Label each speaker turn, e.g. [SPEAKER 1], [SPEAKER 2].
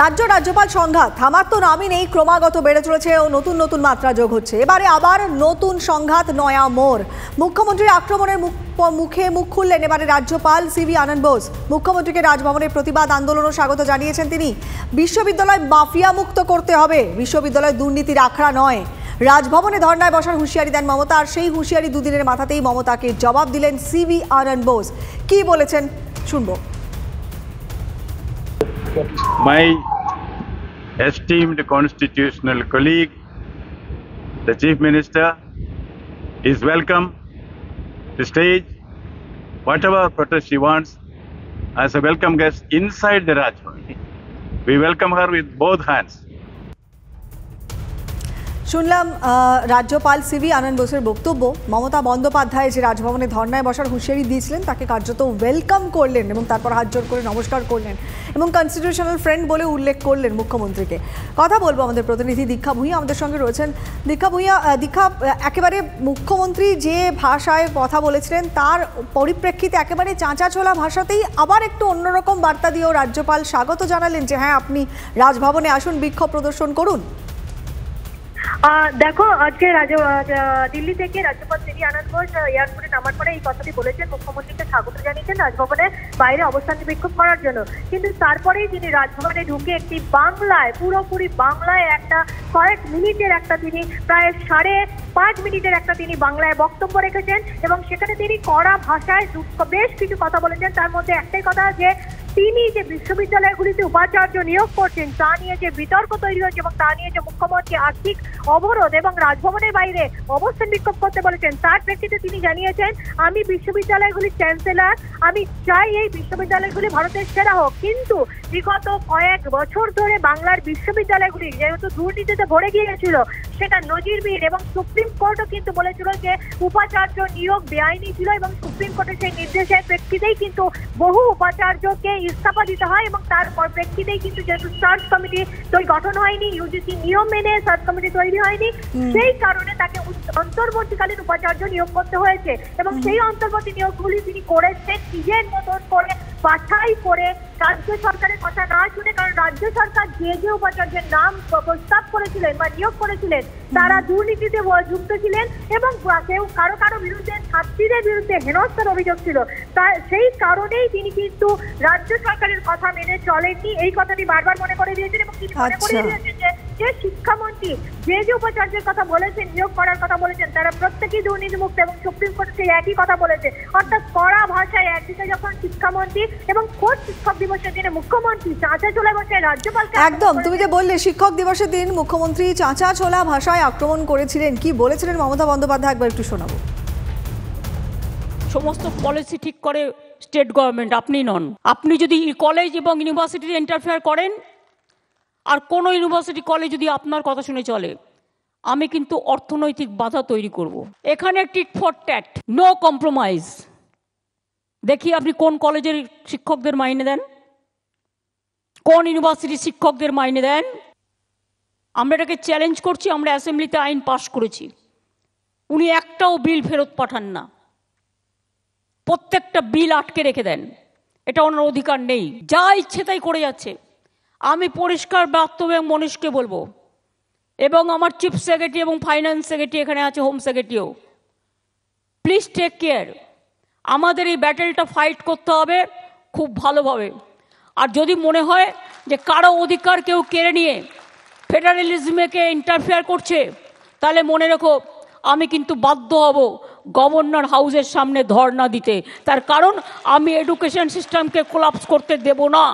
[SPEAKER 1] রাজ্য রাজ্যপাল সংঘাত থামার তো নামই নেই, ক্রমাগত বেড়ে চলেছে ও নতুন নতুন মাত্রা যোগ হচ্ছে। এবারে আবার নতুন সংঘাত, নয়া মোড়। মুখ্যমন্ত্রীর আক্রমণের মুখ মুখে মুখ খুললেন এবারে রাজ্যপাল সিভি আনন্দ বোস। মুখ্যমন্ত্রীকে রাজভবনের প্রতিবাদ আন্দোলনও স্বাগত জানিয়েছেন তিনি। বিশ্ববিদ্যালয় মাফিয়া মুক্ত করতে হবে, বিশ্ববিদ্যালয় দুর্নীতির আখড়া নয়। রাজভবনে ধর্নায় বসার হুঁশিয়ারি দেন মমতা, আর সেই হুঁশিয়ারি দুদিনের মাথাতেই মমতাকে জবাব দিলেন সিভি আনন্দ বোস। কি বলেছেন, শুনব।
[SPEAKER 2] My esteemed constitutional colleague, the Chief Minister, is welcome to stage whatever protest she wants as a welcome guest inside the Rajbhavan. We welcome her with both hands.
[SPEAKER 1] শুনলাম রাজ্যপাল সিভি আনন্দ বোসের বক্তব্য। মমতা বন্দ্যোপাধ্যায় যে রাজভবনে ধর্নায় বসার হুঁশিয়ারি দিয়েছিলেন, তাকে কার্যত ওয়েলকাম করলেন এবং তারপর হাত জোর করে নমস্কার করলেন এবং কনস্টিটিউশনাল ফ্রেন্ড বলে উল্লেখ করলেন মুখ্যমন্ত্রীকে। কথা বলব আমাদের প্রতিনিধি দীক্ষা ভূঁইয়া। আমাদের সঙ্গে রয়েছেন দীক্ষা ভূঁইয়া দীক্ষা একেবারে মুখ্যমন্ত্রী যে ভাষায় কথা বলেছিলেন, তার পরিপ্রেক্ষিতে একেবারে চাঁচাছোলা ভাষাতেই আবার একটু অন্যরকম বার্তা দিয়েও রাজ্যপাল স্বাগত জানালেন যে হ্যাঁ আপনি রাজভবনে আসুন, বিক্ষোভ প্রদর্শন করুন।
[SPEAKER 3] দেখো আজকে দিল্লি থেকে রাজ্যপাল শ্রী আনন্দ আহ, এয়ারপোর্টে নামার পরে এই কথাটি বলেছেন। মুখ্যমন্ত্রীকে স্বাগত জানিয়েছেন রাজভবনে বাইরে অবস্থান বিক্ষোভ করার জন্য। কিন্তু তারপরেই তিনি রাজভবনে ঢুকে একটি বাংলায় পুরোপুরি বাংলায় একটা কয়েক মিনিটের একটা তিনি প্রায় সাড়ে পাঁচ মিনিটের একটা তিনি বাংলায় বক্তব্য রেখেছেন এবং সেখানে তিনি কড়া ভাষায় বেশ কিছু কথা বলেছেন। তার মধ্যে একটাই কথা যে তিনি যে বিশ্ববিদ্যালয়গুলিতে উপাচার্য নিয়োগ করছেন, তা নিয়ে যে বিতর্ক তৈরি হয়েছে এবং তা নিয়ে যে মুখ্যমন্ত্রী আর্থিক অবরোধ এবং রাজভবনের বাইরে অবস্থান বিক্ষোভ করতে বলেছেন, তার প্রেক্ষিতে তিনি জানিয়েছেন, আমি বিশ্ববিদ্যালয়গুলির চ্যান্সেলর, আমি চাই এই বিশ্ববিদ্যালয়গুলি ভারতের সেরা হোক। কিন্তু বিগত কয়েক বছর ধরে বাংলার বিশ্ববিদ্যালয়গুলি যেহেতু দুর্নীতিতে ভরে গিয়েছিল, সেটা নজিরবিহীন এবং সুপ্রিম কোর্টও কিন্তু বলেছিল যে উপাচার্য নিয়োগ বেআইনি ছিল এবং সুপ্রিম কোর্টের সেই নির্দেশের প্রেক্ষিতেই কিন্তু বহু উপাচার্যকে ইস্তফা দিতে হয় এবং তার পর প্রেক্ষিতেই কিন্তু যেহেতু সার্চ কমিটি তৈরি গঠন হয়নি ইউজিসি নিয়ম মেনে সার্চ কমিটি তৈরি হয়নি সেই কারণে তাকে অন্তর্বর্তীকালীন উপাচার্য নিয়োগ করতে হয়েছে। এবং সেই অন্তর্বর্তী নিয়োগগুলি তিনি করেছেন নিজের মতন করে বাছাই করে রাজ্য সরকারের কথা না শুনে কারণ রাজ্য সরকার যে যে উপাচার্যের নাম প্রস্তাব করেছিলেন বা নিয়োগ করেছিলেন তারা দুর্নীতিতে যুক্ত ছিলেন এবং কেউ কারও কারও বিরুদ্ধে ছাত্রীদের বিরুদ্ধে হেনস্থার অভিযোগ ছিল। তা সেই কারণেই তিনি কিন্তু রাজ্য সরকারের কথা মেনে চলেননি। এই কথাটি বারবার মনে করে দিয়েছেন এবং তিনি মনে করে
[SPEAKER 1] আচ্ছা।
[SPEAKER 3] দিয়েছেন যে শিক্ষামন্ত্রী যে যে উপাচার্যের কথা বলেছেন নিয়োগ করার কথা বলেছেন তারা প্রত্যেকেই দুর্নীতিমুক্ত এবং সুপ্রিম কোর্ট সেই একই কথা বলেছে। অর্থাৎ কড়া ভাষায় একদিকে যখন শিক্ষামন্ত্রী এবং খোদ শিক্ষক দিবসের দিনে মুখ্যমন্ত্রী চাঁচা চলে বসে রাজ্যপালকে
[SPEAKER 1] একদম তুমি যে বললে শিক্ষক দিবসের দিন মুখ্যমন্ত্রী চাঁচা ছোলা ভাষায় আক্রমণ করেছিলেন কি বলেছিলেন মমতা বন্দ্যোপাধ্যায়? একবার একটু শোনাবো।
[SPEAKER 4] সমস্ত পলিসি ঠিক করে স্টেট গভর্নমেন্ট আপনি নন। আপনি যদি কলেজ এবং ইউনিভার্সিটিতে ইন্টারফেয়ার করেন আর কোনো ইউনিভার্সিটি কলেজ যদি আপনার কথা শুনে চলে, আমি কিন্তু অর্থনৈতিক বাধা তৈরি করব। এখানে tit for tat, no compromise. দেখি আপনি কোন কলেজের শিক্ষকদের মাইনে দেন? কোন ইউনিভার্সিটির শিক্ষকদের মাইনে দেন? আমরা এটাকে চ্যালেঞ্জ করছি, আমরা অ্যাসেম্বলিতে আইন পাশ করেছি। উনি একটাও বিল ফেরত পাঠান না। প্রত্যেকটা বিল আটকে রেখে দেন। এটা ওনার অধিকার নেই। যা ইচ্ছে তাই করে যাচ্ছে। আমি পরিষ্কার বাস্তবে মনীষকে বলব। এবং আমার চিফ সেক্রেটারি এবং ফাইন্যান্স সেক্রেটারি এখানে আছে, হোম সেক্রেটারিও। প্লিজ টেক কেয়ার আমাদের এই ব্যাটেলটা ফাইট করতে হবে খুব ভালোভাবে। আর যদি মনে হয় যে কারও অধিকার কেউ কেড়ে নিয়ে ফেডারেলিজমেকে ইন্টারফেয়ার করছে, তাহলে মনে রেখো, আমি কিন্তু বাধ্য হব গভর্নর হাউসের সামনে ধর্ণা দিতে। তার কারণ, আমি এডুকেশন সিস্টেমকে কোলাপস করতে দেব না।